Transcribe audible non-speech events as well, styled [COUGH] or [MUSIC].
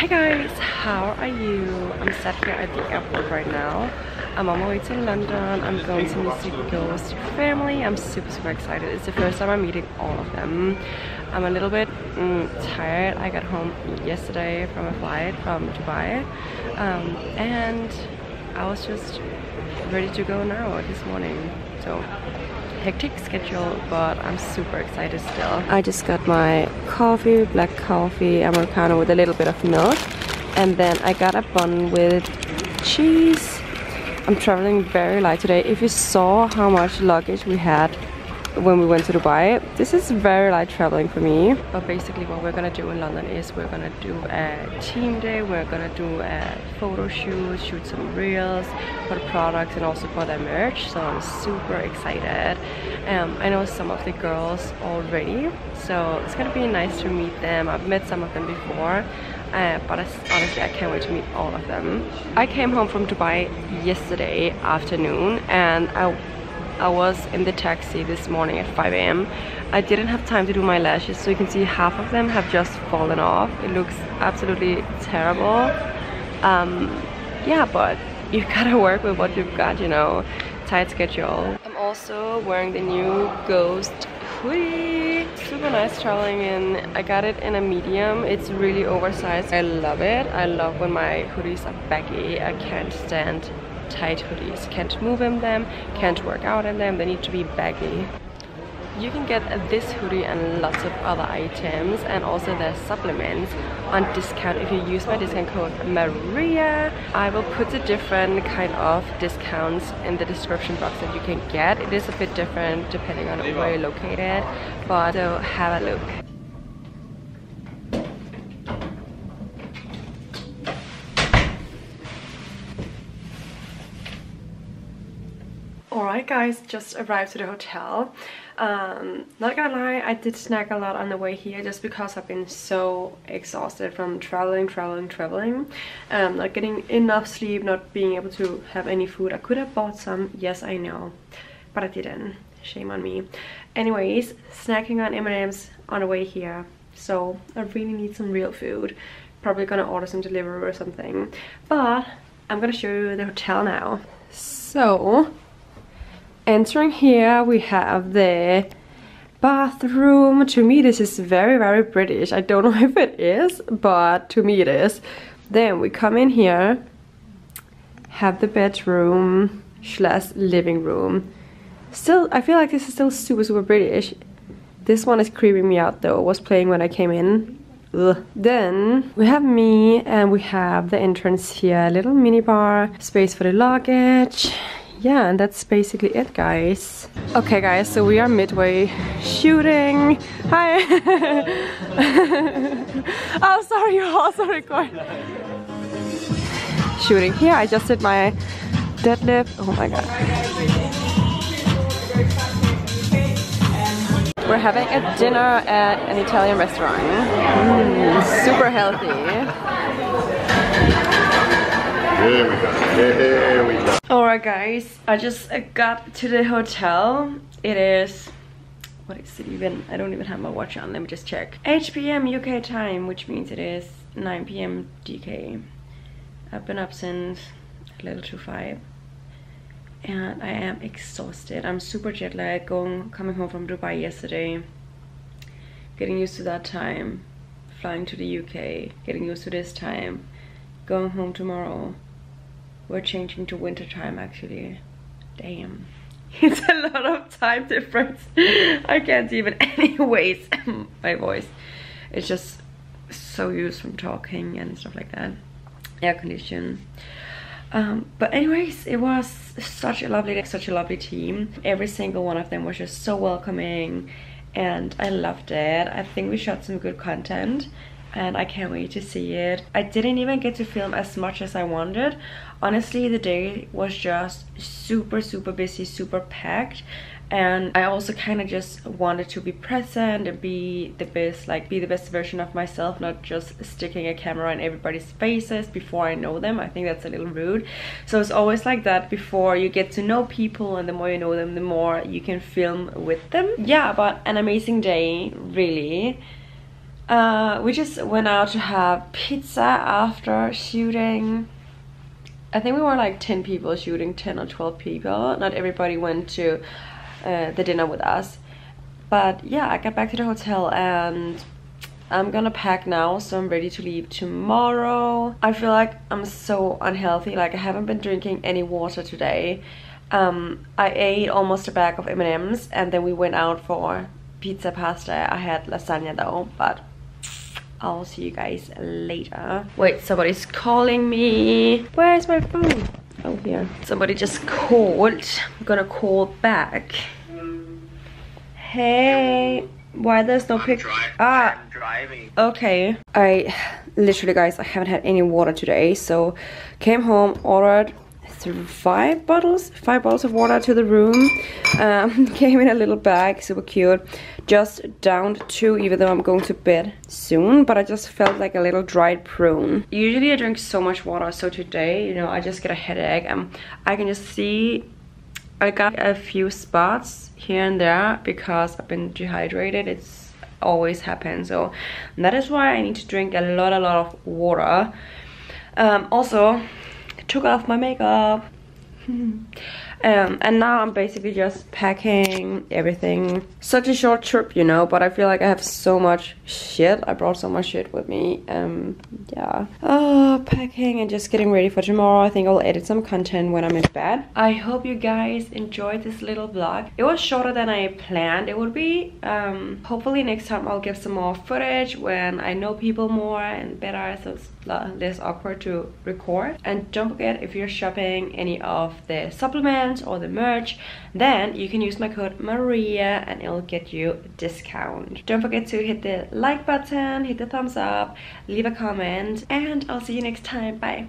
Hey guys, how are you? I'm sat here at the airport right now. I'm on my way to London. I'm going to meet the Ghost family. I'm super, super excited. It's the first time I'm meeting all of them. I'm a little bit mm, tired. I got home yesterday from a flight from Dubai. Um, and I was just ready to go now this morning. So hectic schedule, but I'm super excited still. I just got my coffee, black coffee, Americano with a little bit of milk. And then I got a bun with cheese. I'm traveling very light today. If you saw how much luggage we had when we went to Dubai. This is very light traveling for me. But basically what we're gonna do in London is we're gonna do a team day, we're gonna do a photo shoot, shoot some reels for the products and also for the merch. So I'm super excited. Um, I know some of the girls already, so it's gonna be nice to meet them. I've met some of them before. Uh, but I, honestly I can't wait to meet all of them. I came home from Dubai yesterday afternoon and I I was in the taxi this morning at 5 a.m. I didn't have time to do my lashes so you can see half of them have just fallen off. It looks absolutely terrible. Um, yeah, but you [LAUGHS] gotta work with what you've got, you know, tight schedule. I'm also wearing the new Ghost hoodie. Super nice traveling in. I got it in a medium. It's really oversized. I love it. I love when my hoodies are baggy. I can't stand tight hoodies. Can't move in them, can't work out in them, they need to be baggy. You can get this hoodie and lots of other items and also their supplements on discount if you use my discount code Maria. I will put the different kind of discounts in the description box that you can get. It is a bit different depending on where you're located, but so have a look. Alright guys, just arrived to the hotel. Um, not gonna lie, I did snack a lot on the way here just because I've been so exhausted from traveling, traveling, traveling. Um, not getting enough sleep, not being able to have any food. I could have bought some, yes I know, but I didn't. Shame on me. Anyways, snacking on M&M's on the way here. So I really need some real food. Probably gonna order some delivery or something. But I'm gonna show you the hotel now. So entering here we have the bathroom. To me this is very very british. I don't [LAUGHS] know if it is but to me it is. Then we come in here have the bedroom slash living room. Still i feel like this is still super super british. This one is creeping me out though. Was playing when i came in. Ugh. Then we have me and we have the entrance here, little mini bar, space for the luggage, yeah, and that's basically it, guys. Okay, guys, so we are midway shooting. Hi! [LAUGHS] oh, sorry, you're also recording. Shooting here, I just did my deadlift. Oh my god. We're having a dinner at an Italian restaurant. Mm, super healthy. Here we go. Here we go. Alright guys, I just uh, got to the hotel. It is what is it even? I don't even have my watch on. Let me just check. 8 p.m. UK time, which means it is 9 p.m. DK. I've been up since a little to 5 and I am exhausted. I'm super jet lagged going coming home from Dubai yesterday. Getting used to that time. Flying to the UK, getting used to this time. Going home tomorrow we're changing to winter time actually. Damn. [LAUGHS] It's a lot of time difference. I can't even [LAUGHS] anyways. [LAUGHS] My voice. It's just so used from talking and stuff like that. Air condition. Um, but anyways, it was such a lovely, like such a lovely team. Every single one of them was just so welcoming and I loved it. I think we shot some good content and I can't wait to see it. I didn't even get to film as much as I wanted. Honestly, the day was just super, super busy, super packed. And I also kind of just wanted to be present and be the best, like be the best version of myself, not just sticking a camera in everybody's faces before I know them. I think that's a little rude. So it's always like that before you get to know people and the more you know them, the more you can film with them. Yeah, but an amazing day, really Uh, we just went out to have pizza after shooting. I think we were like 10 people shooting, 10 or 12 people. Not everybody went to uh, the dinner with us. But yeah, I got back to the hotel and I'm gonna pack now, so I'm ready to leave tomorrow. I feel like I'm so unhealthy, like I haven't been drinking any water today. Um, I ate almost a bag of M&Ms and then we went out for pizza pasta. I had lasagna though, but I'll see you guys later. Wait, somebody's calling me. Where's my phone? Oh, here. Somebody just called. I'm gonna call back. Hey, why there's no pic? Ah, driving. okay. I literally, guys, I haven't had any water today, so came home, ordered five bottles five bottles of water to the room um, [LAUGHS] came in a little bag super cute just downed two even though i'm going to bed soon but i just felt like a little dried prune. Usually i drink so much water so today you know i just get a headache. And i can just see i got a few spots here and there because i've been dehydrated. It's always happens. So that is why i need to drink a lot a lot of water. Um, also took off my makeup. [LAUGHS] Um, and now I'm basically just packing everything. Such a short trip, you know, but I feel like I have so much shit. I brought so much shit with me. Um, yeah. Oh, packing and just getting ready for tomorrow. I think I'll edit some content when I'm in bed. I hope you guys enjoyed this little vlog. It was shorter than I planned it would be. Um, hopefully next time I'll give some more footage when I know people more and better so less awkward to record. And don't forget if you're shopping any of the supplements or the merch, then you can use my code Maria and it'll get you a discount. Don't forget to hit the like button, hit the thumbs up, leave a comment, and I'll see you next time. Bye.